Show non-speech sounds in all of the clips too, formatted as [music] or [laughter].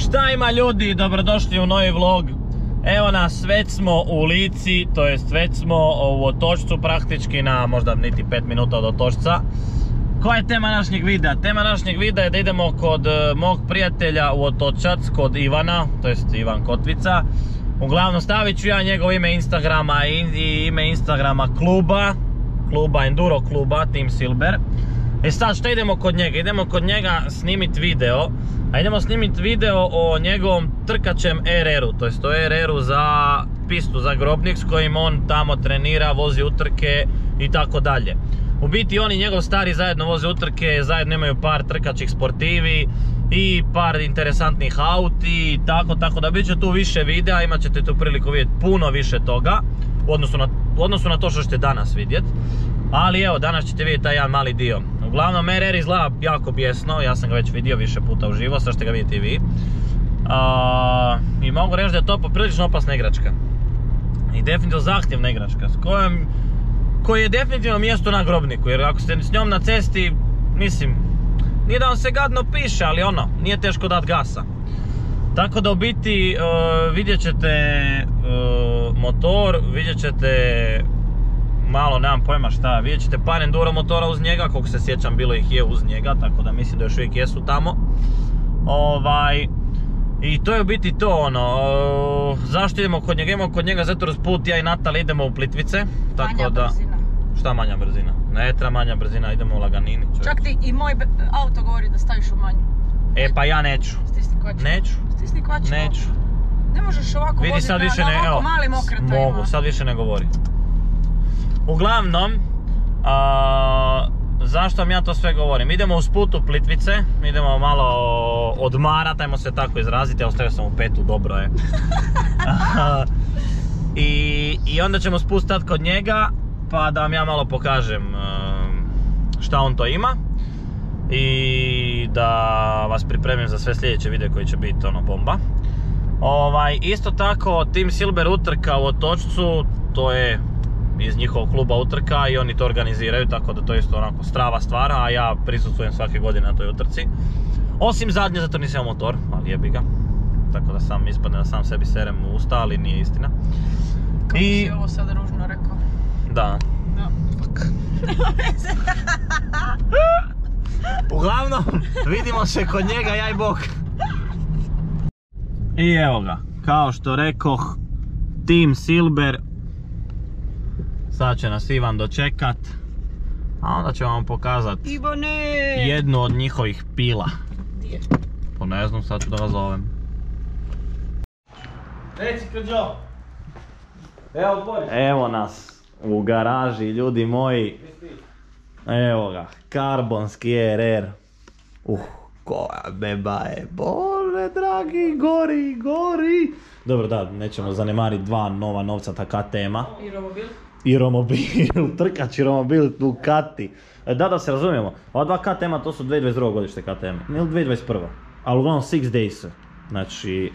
Šta ima ljudi, dobrodošli u novi vlog. Evo nas, već smo u Lici, to jest već smo u Otočcu praktički na možda niti 5 minuta od Otočca. Koja je tema našeg videa? Tema našeg videa je da idemo kod e, mog prijatelja u Otočac, kod Ivana, to jest Ivan Kotvica. Uglavnom stavit ću ja njegov ime Instagrama i ime Instagrama kluba, kluba Enduro kluba, Team Silber. E sad što idemo kod njega? Idemo kod njega snimit video, a idemo snimit video o njegovom trkačem RR-u, to jest o RR-u za pistu, za grobnik s kojim on tamo trenira, vozi utrke i tako dalje. U biti on i njegov stari zajedno voze utrke, zajedno imaju par trkačih sportivi i par interesantnih auti i tako, tako da bit će tu više videa, imat ćete tu priliku vidjeti puno više toga u odnosu na, u odnosu na to što ćete danas vidjeti. Ali evo, danas ćete vidjeti taj jedan mali dio. Uglavnom, RR izgleda jako bijesno, ja sam ga već vidio više puta uživo, sad ćete ga vidjeti i vi. I mogu reći da je to poprilično opasna igračka. I definitivno zahtjevna igračka, s kojom, koji je definitivno mjesto na grobniku, jer ako ste s njom na cesti, mislim, nije da vam se gadno piše, ali ono, nije teško dat gasa. Tako da u biti uh, vidjet ćete uh, motor, vidjet ćete malo, nemam pojma šta, vidjet ćete par enduro motora uz njega, koliko se sjećam bilo ih je uz njega, tako da mislim da još uvijek jesu tamo. Ovaj, i to je u biti to ono, zašto idemo kod njega, idemo kod njega zato uz put ja i Natal idemo u Plitvice, tako Manja da... brzina. Šta manja brzina? Ne treba manja brzina, idemo u laganini. Čak ti i moj auto govori da staviš u manju. E pa ja neću, Stisni kvačicu. neću, Stisni kvačicu. neću. Ne možeš ovako Vidi voziti sad više na ne, ovako evo, okretovima. mogu, sad više ne govori. Uglavnom, a, zašto vam ja to sve govorim? Idemo uz put u Plitvice, idemo malo odmarat, ajmo se tako izraziti, evo stavio sam u petu, dobro je. [laughs] I, I onda ćemo spustati kod njega, pa da vam ja malo pokažem um, šta on to ima. I da vas pripremim za sve sljedeće videe koji će biti ono bomba. Ovaj, isto tako Team Silver utrka u Otočcu, to je iz njihovog kluba utrka i oni to organiziraju, tako da to je isto onako strava stvar, a ja prisustvujem svake godine na toj utrci. Osim zadnje, zato nisam imao motor, ali jebi ga. Tako da sam ispadne da sam sebi serem u usta, ali nije istina. Kako I- si ovo sad ružno rekao. Da. Da. [laughs] Uglavnom, vidimo se kod njega, ja i Bog. I evo ga, kao što rekoh, Team Silber. Sad će nas Ivan dočekat. A onda ću vam pokazat Ivane! jednu od njihovih pila. Di je? Po ne znam, sad ću da ga zovem. Reci Krđo! Evo otvori. Evo nas u garaži, ljudi moji. Evo ga, karbonski RR. Uh, koja beba je, bože dragi, gori, gori. Dobro, da, nećemo zanemariti dva nova novca ta KTM-a. I romobil? I [laughs] romobil, trkač i romobil Ducati. E, Da, da se razumijemo, ova dva KTM-a to su 2022. godište KTM, ili 2021. Ali uglavnom 6 days. Znači,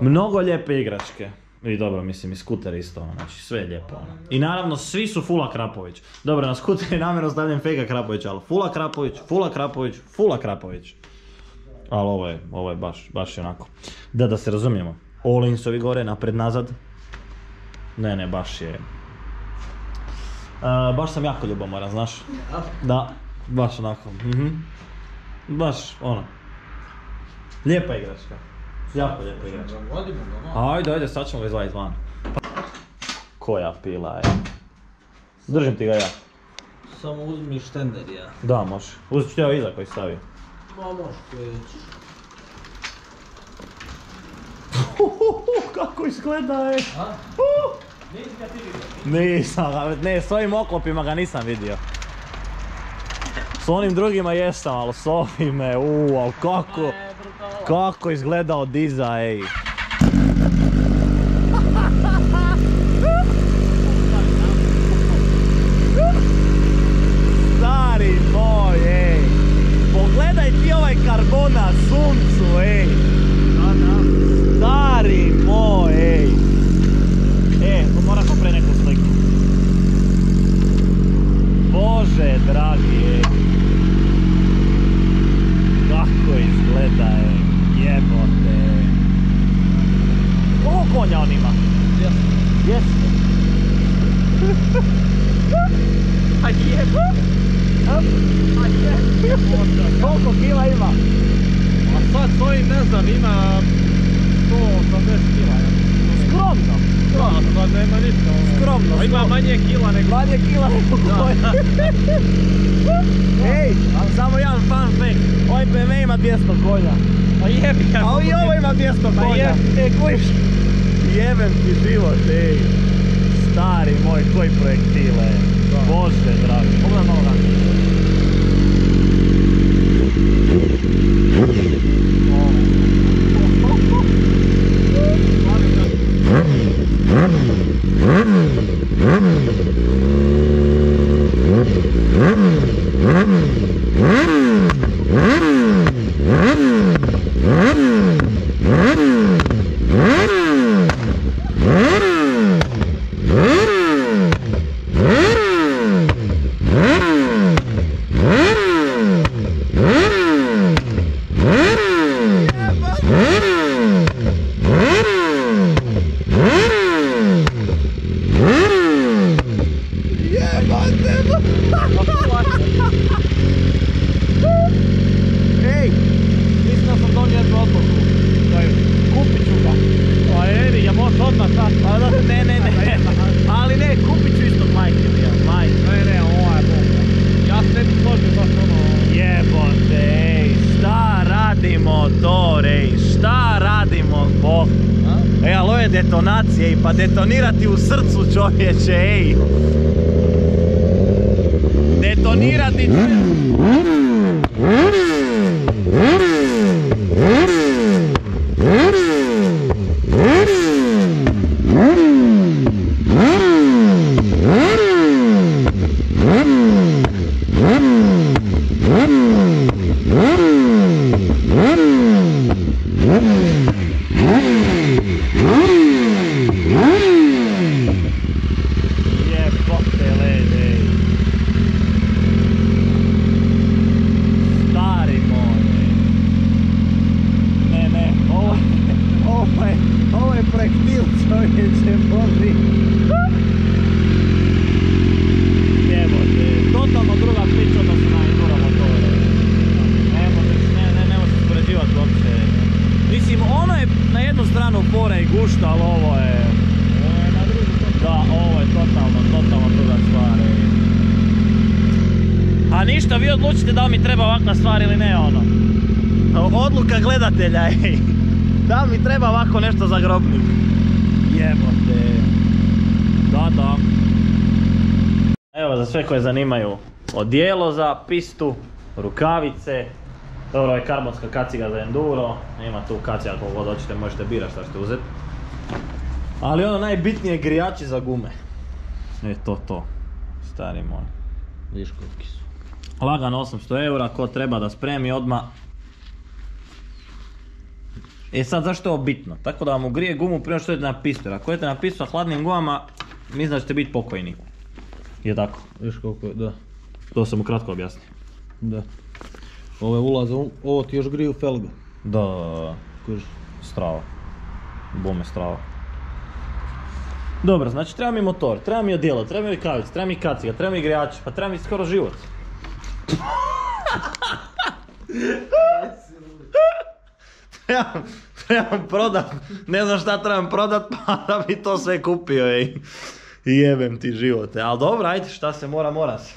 mnogo lijepe igračke. I dobro, mislim i skuter isto, ono, znači sve je lijepo. ono. I naravno, svi su Fula Krapović. Dobro, na skuter je namjerno stavljen Fega Krapović, ali Fula Krapović, Fula Krapović, Fula Krapović. Ali ovo je, ovo je baš, baš onako. Da, da se razumijemo. Olinsovi gore, napred, nazad. Ne, ne, baš je... Baš sam jako ljubomoran, znaš? Da, baš onako. mhm. Baš, ono. Lijepa igračka. Jako lijepa igračka. Ajde, ajde, sad ćemo ga izvaditi van. Koja pila je? Držim ti ga ja. Samo uzmi štender ja. Da, može. Uzet ću ti evo iza koji stavi. Ma možeš već. Kako izgleda je? A? Uh! Nisi ga ti vidio. Nisam ne, s ovim oklopima ga nisam vidio. S onim drugima jesam, ali s ovime, uuu, ali kako, kako izgleda od iza, ej. Stari moj, ej. Pogledaj ti ovaj karbon na suncu, ej. Stari moj, ej. Koliko kila ima? A sad s ne znam, ima 180 kila. Ja. Skromno. Skromno. Da, sad pa nema ništa. Ono. Skromno. Ima manje kila nego... Manje kila nego koji. [laughs] Ej, ali samo jedan fun fact. Ovaj BMW ima 200 konja. Pa jebi ga. A ovaj i ovo ima 200 pa konja. Pa jebi. E, kojiš? Jebem ti život, ej. Stari moj, koji projektile. Bože, dragi. Pogledaj malo ga. Mm-hmm. Ej, ali ovo je detonacija, ej, pa detonirati u srcu čovječe, ej. Detonirati Jebote led, ej. Stari moj. ej. Ne, ne, ovo je, ovo je, ovo je projektil čovječe, boži. Jebote, totalno druga priča odnosno na enduro motore. Ne možeš, ne, ne, ne možeš uspoređivati uopće. Mislim, ono je na jednu stranu fora i gušta, ali ovo je... Da, ovo je totalno, totalno druga stvar. A ništa, vi odlučite da li mi treba ovakva stvar ili ne, ono. Odluka gledatelja, ej. Da li mi treba ovako nešto za grobnik? Jebote. Da, da. Evo, za sve koje zanimaju, odijelo za pistu, rukavice, dobro, je karbonska kaciga za enduro, ima tu kaciga ako god hoćete, možete birati šta ćete uzeti. Ali ono najbitnije grijači za gume. E to to. Stari moj. Viš koliki su. Lagano 800 eura, ko treba da spremi odmah. E sad zašto je ovo bitno? Tako da vam ugrije gumu prije što idete na pistu. Jer ako idete na pistu sa hladnim gumama, mislim da ćete biti pokojni. Je tako? Viš koliko je, da. To sam ukratko objasnio. Da. Ovo je ulaza, u- ovo ti još griju felgu. Da, Kužiš. strava. Bome strava. Dobro, znači treba mi motor, treba mi odijelo, treba mi kavice, treba mi kaciga, treba mi grijač, pa treba mi skoro život. [laughs] trebam, trebam prodat, ne znam šta trebam prodat [laughs] pa da bi to sve kupio ej. I jebem ti živote, ali dobro, ajde, šta se mora, mora se.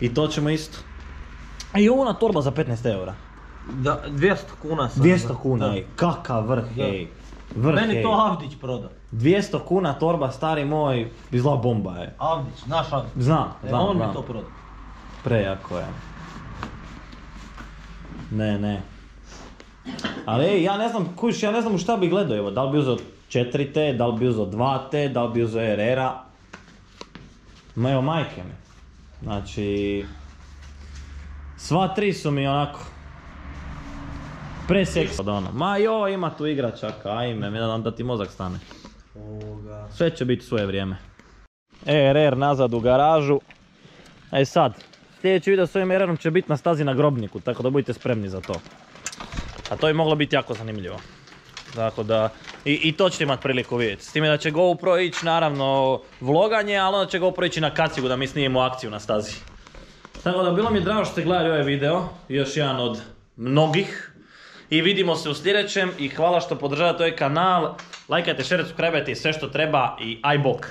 I to ćemo isto. A i ona torba za 15 eura. Da, 200 kuna sam. 200 kuna, Da. kakav vrh, Da. ej. Vrh, Meni to Avdić proda. 200 kuna torba, stari moj, izgleda bomba je. Avdić, naš Avdić. Znam, E, znam, on znam. mi to proda. Prejako je. Ne, ne. Ali ej, ja ne znam, kuš, ja ne znam u šta bi gledao, evo, da li bi uzeo 4T, da li bi uzeo 2T, da li bi uzeo RR-a. Ma evo, majke mi. Znači, sva tri su mi onako, preseks od ono. Ma i ovo ima tu igračaka, ajme, mi da nam da ti mozak stane. Sve će biti svoje vrijeme. ERR nazad u garažu. E sad, sljedeći video s ovim ERR-om će biti na stazi na grobniku, tako da budite spremni za to. A to bi moglo biti jako zanimljivo. Tako da, i, i to ćete imati priliku vidjeti. S time da će GoPro ići naravno vloganje, ali onda će GoPro ići na kacigu da mi snimimo akciju na stazi. Tako da bilo mi je drago što ste gledali ovaj video, još jedan od mnogih. i vidimo se u sljedećem i hvala što podržavate ovaj kanal. Lajkajte, šer, subscribeajte i sve što treba i aj bok.